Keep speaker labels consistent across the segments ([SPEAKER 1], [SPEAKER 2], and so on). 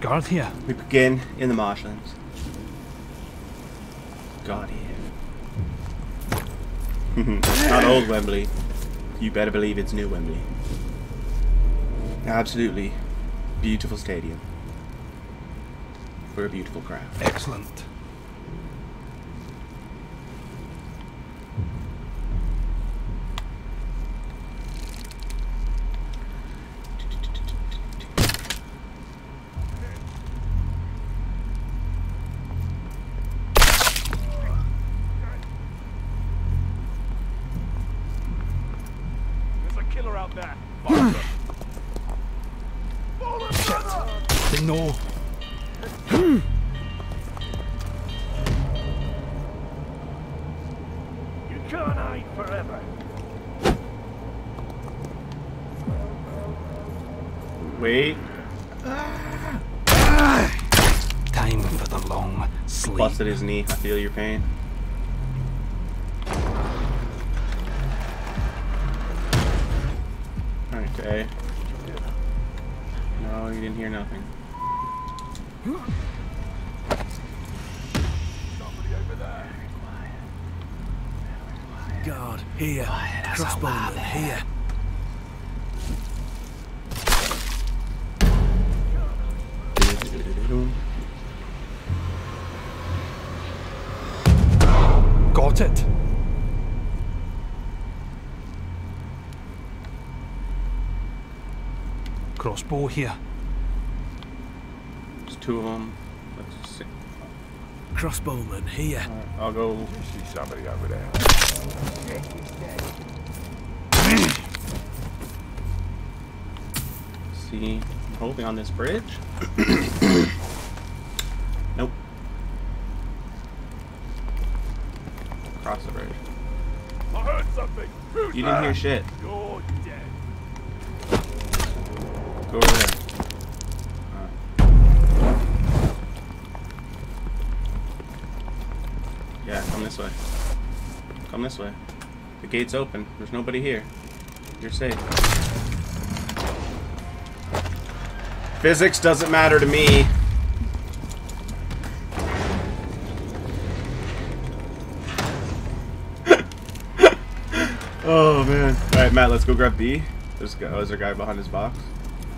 [SPEAKER 1] Guard here.
[SPEAKER 2] We begin in the marshlands. God here. Not old Wembley. You better believe it's new Wembley. Absolutely beautiful stadium. For a beautiful crowd.
[SPEAKER 1] Excellent.
[SPEAKER 3] There.
[SPEAKER 1] They know.
[SPEAKER 3] You can't hide forever.
[SPEAKER 2] Wait.
[SPEAKER 1] Time for the long sleep.
[SPEAKER 2] Busted his knee. I feel your pain.
[SPEAKER 4] Guard, here. Crossbowman, here.
[SPEAKER 1] Got it. Crossbow here.
[SPEAKER 2] There's two of them. Let's see.
[SPEAKER 4] Crossbowman, here.
[SPEAKER 2] Alright, I'll go.
[SPEAKER 3] See somebody over there.
[SPEAKER 2] See, I'm holding on this bridge. nope. Cross the bridge.
[SPEAKER 3] I heard something. Who's
[SPEAKER 2] You didn't hear
[SPEAKER 3] ah.
[SPEAKER 2] shit.
[SPEAKER 3] You're dead.
[SPEAKER 2] Go over there. Way. Come this way. The gate's open. There's nobody here. You're safe. Physics doesn't matter to me. oh man. Alright, Matt, let's go grab B. There's a oh, is there a guy behind this box?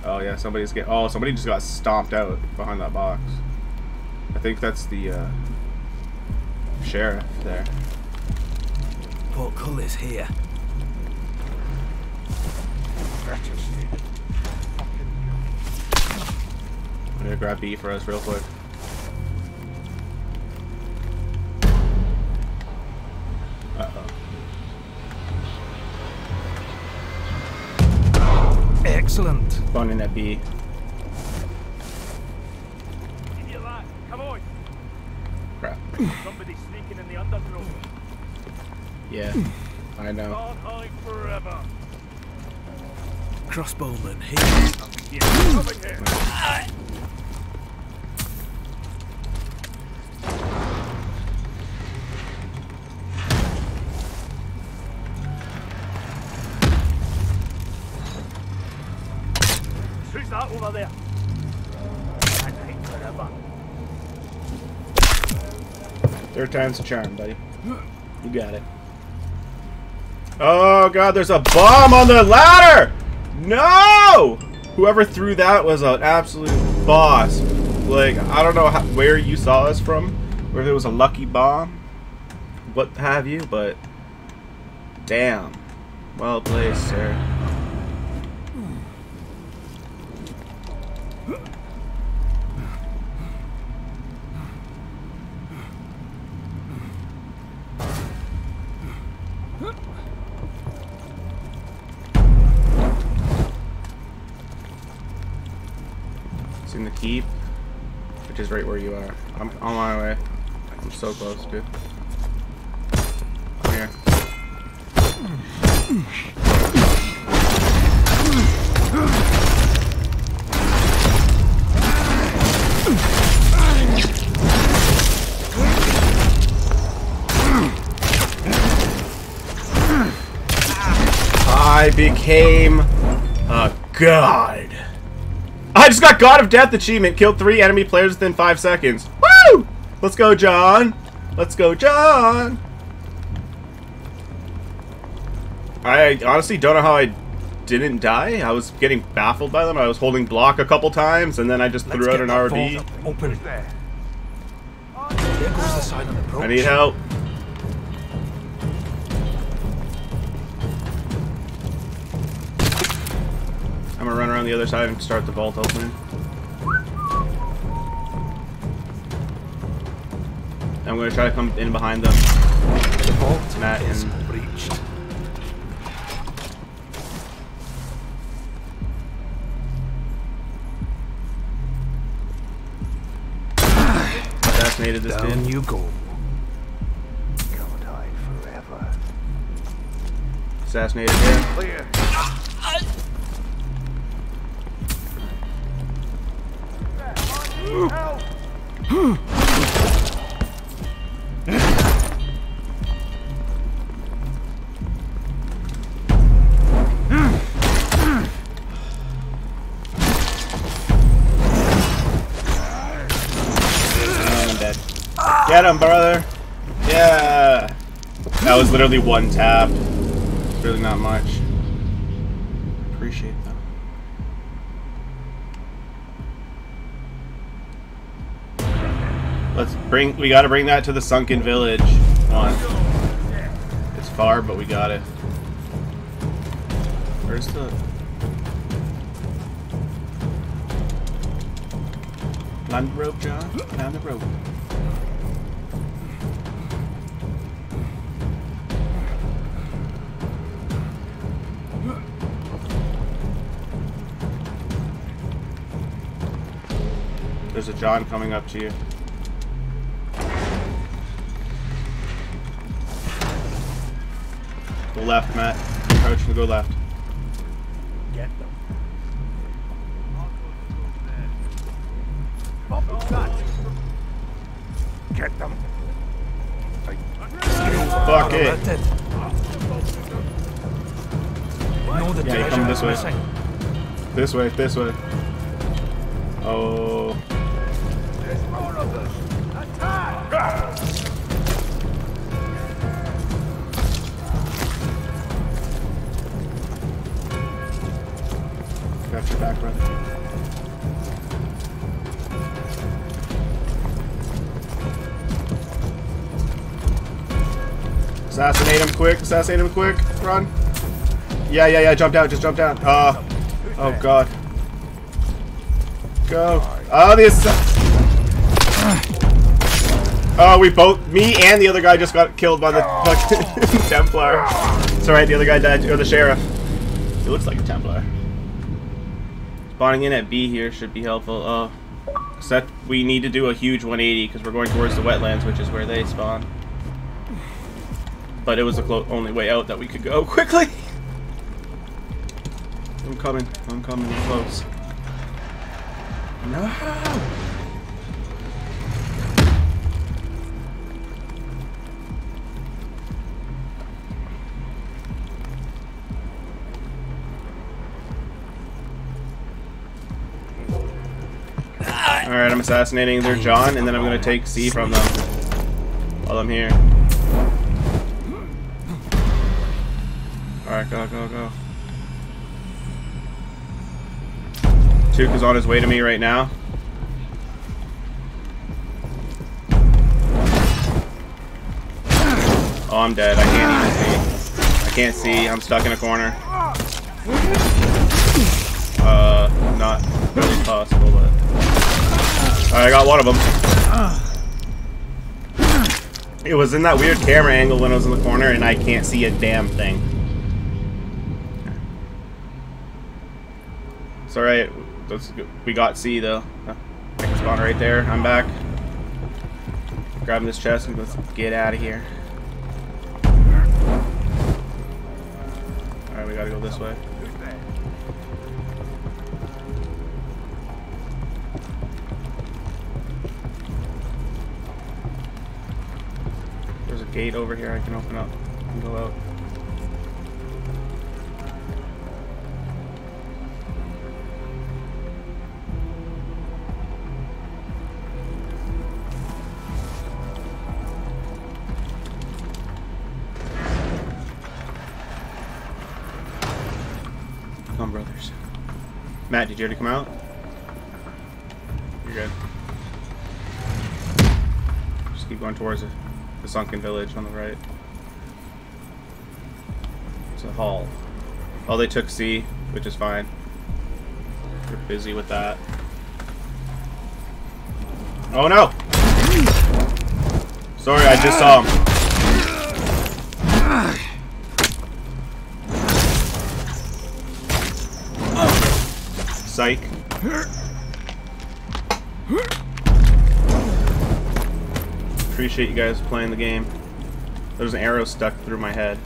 [SPEAKER 2] Oh yeah, somebody's get. Oh, somebody just got stomped out behind that box. I think that's the uh, sheriff there.
[SPEAKER 4] Portcullis, here.
[SPEAKER 2] I'm gonna grab B for us real quick. Uh oh.
[SPEAKER 1] Excellent.
[SPEAKER 2] Phone in at B.
[SPEAKER 3] Idiot lad. Come on.
[SPEAKER 2] Crap.
[SPEAKER 3] Somebody sneaking in the undergrowth.
[SPEAKER 2] Yeah, I know.
[SPEAKER 3] Can't hide forever.
[SPEAKER 4] Crossbowman, here.
[SPEAKER 3] Yeah, coming here. Who's that over there? Can't hide forever.
[SPEAKER 2] Third time's a charm, buddy. You got it. Oh god, there's a bomb on the ladder! No! Whoever threw that was an absolute boss. Like, I don't know how, where you saw us from, or if it was a lucky bomb, what have you, but damn. Well placed, sir. So close, dude. I'm here. I became a god. I just got God of Death achievement. Killed three enemy players within five seconds. Let's go, John. Let's go, John. I honestly don't know how I didn't die. I was getting baffled by them. I was holding block a couple times, and then I just
[SPEAKER 1] Let's
[SPEAKER 2] threw out an
[SPEAKER 1] vault Open.
[SPEAKER 3] There.
[SPEAKER 1] There goes the silent approach.
[SPEAKER 2] I need help. I'm gonna run around the other side and start the vault opening. I'm gonna try to come in behind them.
[SPEAKER 1] The vault
[SPEAKER 2] Matt
[SPEAKER 1] is
[SPEAKER 2] and-
[SPEAKER 1] breached.
[SPEAKER 2] Assassinated this
[SPEAKER 1] Down
[SPEAKER 2] dude.
[SPEAKER 1] you go.
[SPEAKER 3] Can't forever.
[SPEAKER 2] Assassinated him.
[SPEAKER 3] Clear. Help!
[SPEAKER 2] Get him, brother. Yeah. That was literally one tap. Really not much. Appreciate that. Let's bring. We got to bring that to the sunken village. One. It's far, but we got it. Where's the? Land rope, John. Land the rope. There's a John coming up to you. Go left, Matt. Crouch and go left.
[SPEAKER 3] Get them. Get them.
[SPEAKER 2] Fuck it.
[SPEAKER 1] No, the
[SPEAKER 2] Yeah, come this way.
[SPEAKER 1] missing.
[SPEAKER 2] This way, this way. Oh. Assassinate him quick, assassinate him quick, run. Yeah, yeah, yeah, jump down, just jump down. Uh, oh god. Go. Oh, the Oh, we both, me and the other guy just got killed by the fucking Templar. It's alright, the other guy died, or the sheriff. He looks like a Templar. Spawning in at B here should be helpful. Oh, set. We need to do a huge 180 because we're going towards the wetlands, which is where they spawn. But it was the only way out that we could go quickly. I'm coming. I'm coming. Close. No. Alright, I'm assassinating their John, and then I'm gonna take C from them while I'm here. Alright, go, go, go. Tooke is on his way to me right now. Oh, I'm dead. I can't even see. I can't see. I'm stuck in a corner. Uh, not really possible, but... Alright, I got one of them. It was in that weird camera angle when I was in the corner, and I can't see a damn thing. It's alright. We got C, though. Spawn right there. I'm back. Grabbing this chest and let's get out of here. Alright, we gotta go this way. There's a gate over here I can open up and go out. Matt, did you already come out? You're good. Just keep going towards it. The sunken village on the right. It's a hall. Oh, they took C, which is fine. We're busy with that. Oh no! Sorry, I just saw him. Psych. Appreciate you guys playing the game. There's an arrow stuck through my head.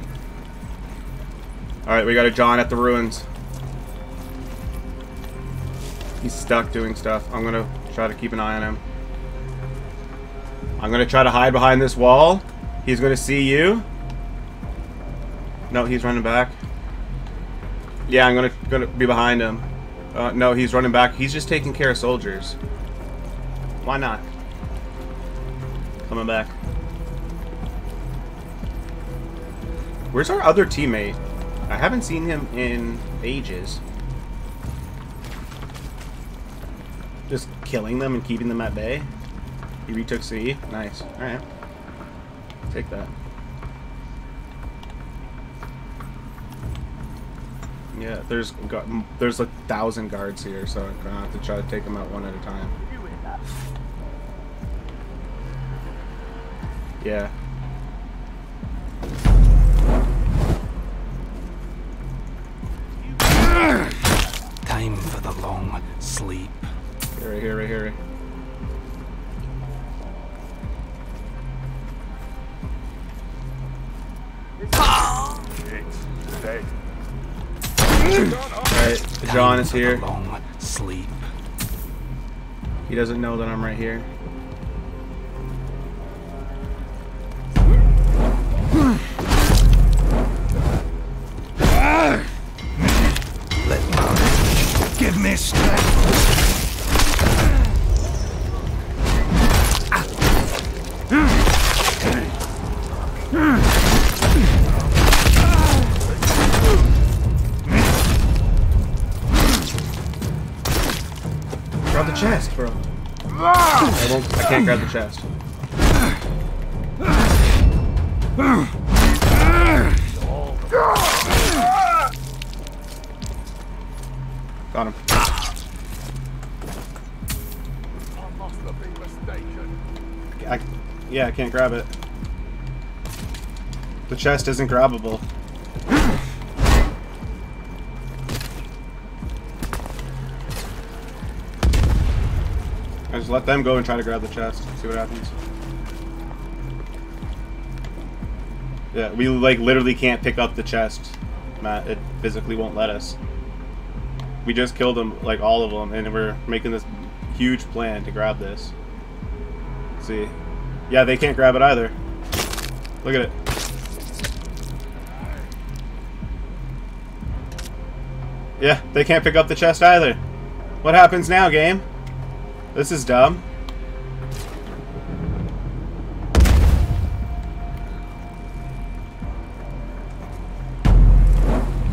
[SPEAKER 2] Alright, we got a John at the ruins. He's stuck doing stuff. I'm gonna try to keep an eye on him. I'm gonna try to hide behind this wall. He's gonna see you. No, he's running back. Yeah, I'm gonna gonna be behind him. Uh, no, he's running back. He's just taking care of soldiers. Why not? Coming back. Where's our other teammate? I haven't seen him in ages. Just killing them and keeping them at bay. He retook C. Nice. Alright. Take that. Yeah, there's got there's a thousand guards here, so I'm gonna have to try to take them out one at a time. Yeah.
[SPEAKER 4] Time for the long sleep.
[SPEAKER 2] Here, here, here. John is here.
[SPEAKER 4] Long sleep.
[SPEAKER 2] He doesn't know that I'm right here. Grab the chest. Got him.
[SPEAKER 3] I,
[SPEAKER 2] yeah, I can't grab it. The chest isn't grabbable. Just let them go and try to grab the chest. See what happens. Yeah, we like literally can't pick up the chest, Matt. It physically won't let us. We just killed them, like all of them, and we're making this huge plan to grab this. see. Yeah, they can't grab it either. Look at it. Yeah, they can't pick up the chest either. What happens now, game? This is dumb.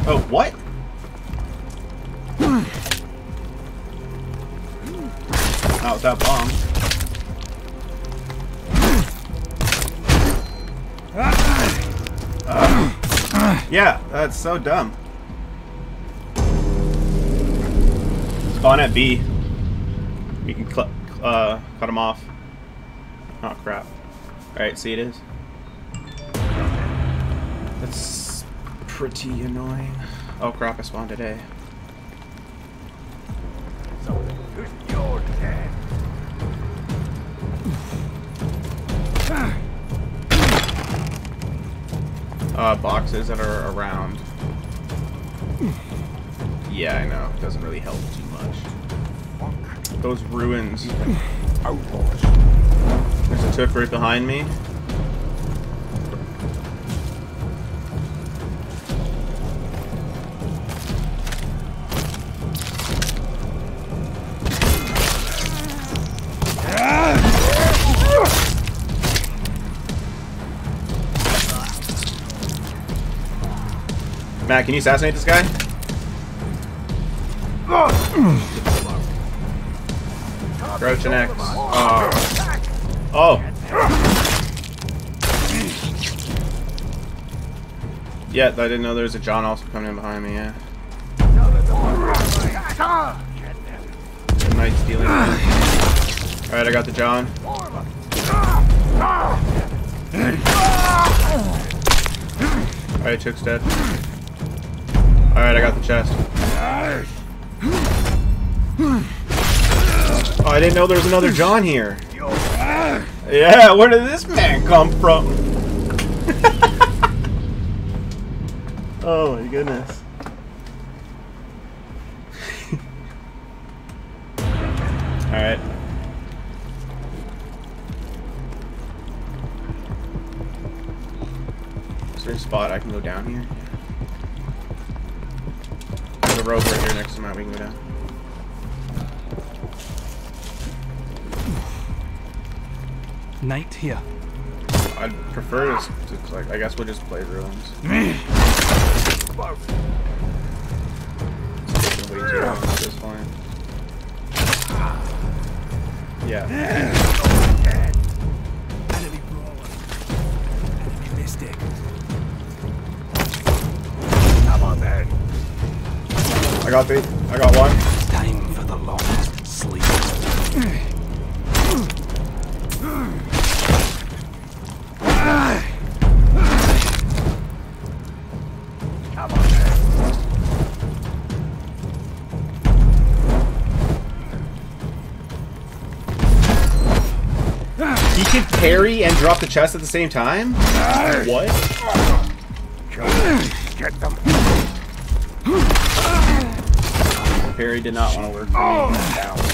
[SPEAKER 2] Oh, what? Not with that bomb. Yeah, that's so dumb. Spawn at B. We can cl uh, cut them off. Oh crap. Alright, see it is. That's pretty annoying. Oh crap, I spawned today.
[SPEAKER 3] So, who's your dead?
[SPEAKER 2] Uh, boxes that are around. Yeah, I know. It doesn't really help Those ruins.
[SPEAKER 3] Outlaws.
[SPEAKER 2] There's a Tooke right behind me. Matt, can you assassinate this guy? Crouching X. Oh. Oh. Yeah, I didn't know there was a John also coming in behind me, yeah. Night stealing. Alright, I got the John. Alright, Chick's dead. Alright, I got the chest. I didn't know there was another John here. Yeah, where did this man come from? oh my goodness. Alright. Is there a spot I can go down here? There's a rope right here next to mine we can go down.
[SPEAKER 4] Night here.
[SPEAKER 2] I'd prefer this to, like, I guess we'll just play ruins. It's way too long at this point. Yeah.
[SPEAKER 1] Enemy brawler. Enemy mystic.
[SPEAKER 3] Come on then.
[SPEAKER 2] I got the, I got one. Drop the chest at the same time? What?
[SPEAKER 3] Get them.
[SPEAKER 2] Did not want to work for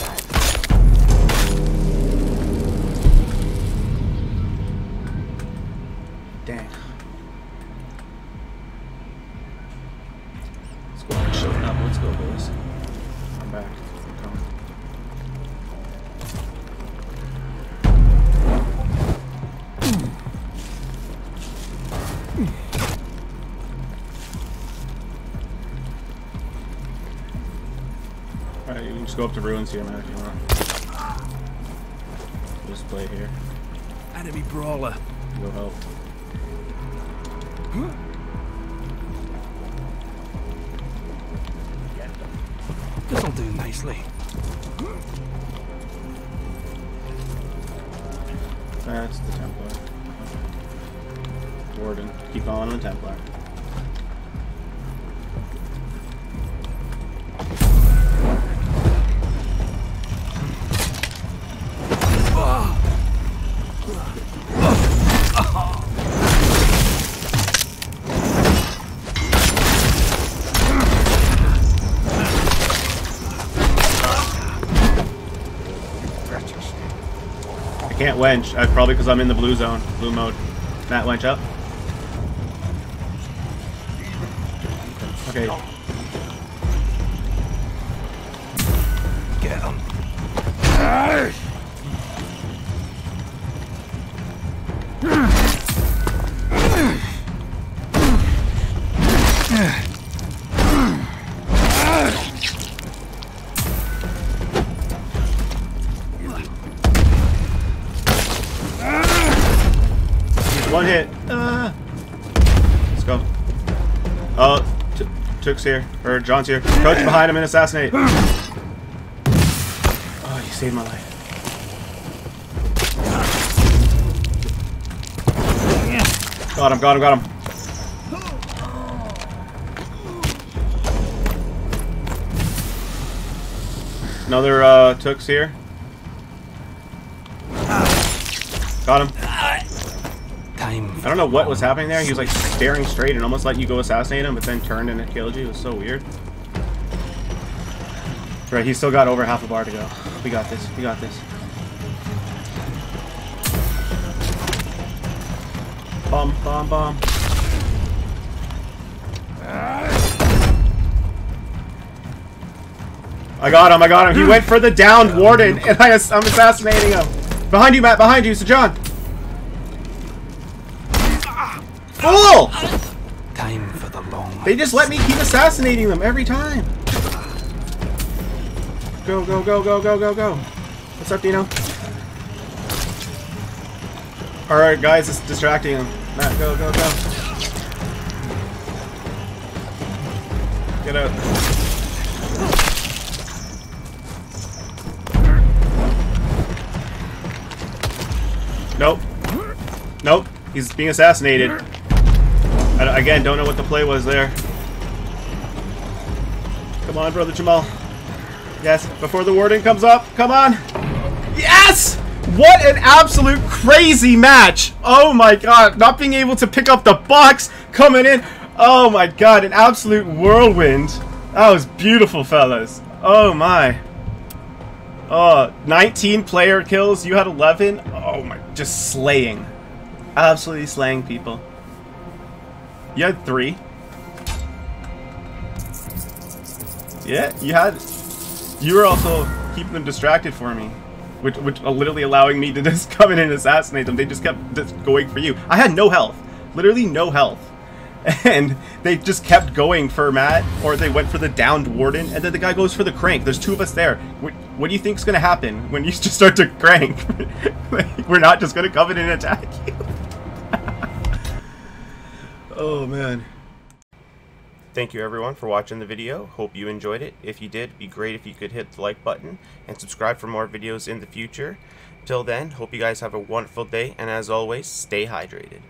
[SPEAKER 2] up to ruins here, man, if you want. Just play here.
[SPEAKER 1] Enemy brawler.
[SPEAKER 2] Go help.
[SPEAKER 4] This'll do nicely.
[SPEAKER 2] That's the Templar. Warden. Keep him a Templar. Can't winch. Uh, probably because I'm in the blue zone, blue mode. Matt, winch up. Okay.
[SPEAKER 4] Get him.
[SPEAKER 2] Oh, Tooke's here. Or John's here. Coach behind him and assassinate. Oh, you saved my life. Got him, got him, got him. Another uh, Tooke's here. Got him. I don't know what was happening there. He was like staring straight and almost let you go assassinate him, but then turned and it killed you. It was so weird. Right, he still got over half a bar to go. We got this. We got this. Bomb, bomb, bomb. I got him, I got him. He went for the downed warden, and I, I'm assassinating him. Behind you, Matt, behind you, Sir John. Fool!
[SPEAKER 4] Time for the long.
[SPEAKER 2] They just let me keep assassinating them every time. Go, go, go, go, go, go, go. What's up, Dino? Alright, guys, it's distracting him. Matt, go, go, go. Get out. Nope. Nope. He's being assassinated. I, again, don't know what the play was there. Come on, brother Jamal. Yes, before the warden comes up. Come on. Yes! What an absolute crazy match! Oh my god, not being able to pick up the box coming in. Oh my god, an absolute whirlwind. That was beautiful, fellas. Oh my. Oh, 19 player kills. You had 11. Oh my, just slaying. Absolutely slaying people. You had three. Yeah, you had. You were also keeping them distracted for me, which, which literally allowing me to just come in and assassinate them. They just kept just going for you. I had no health, literally no health, and they just kept going for Matt, or they went for the downed warden, and then the guy goes for the crank. There's two of us there. What, what do you think's gonna happen when you just start to crank? We're not just gonna come in and attack you. Oh man. Thank you everyone for watching the video. Hope you enjoyed it. If you did, be great if you could hit the like button and subscribe for more videos in the future. Till then, hope you guys have a wonderful day, and as always, stay hydrated.